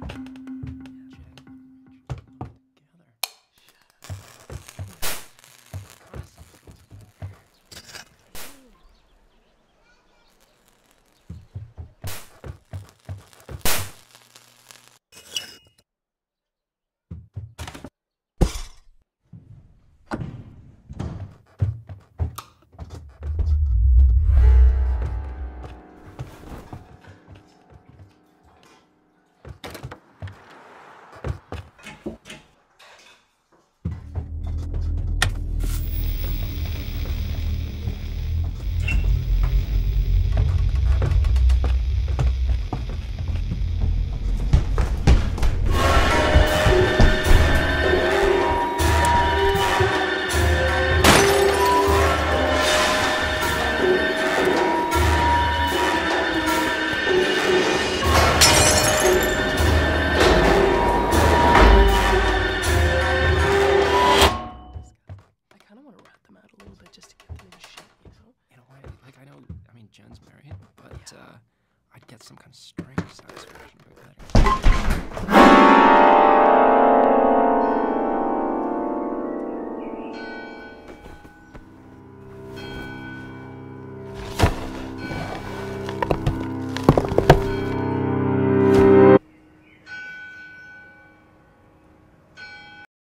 Thank you. uh, I'd get some kind of strange satisfaction by that.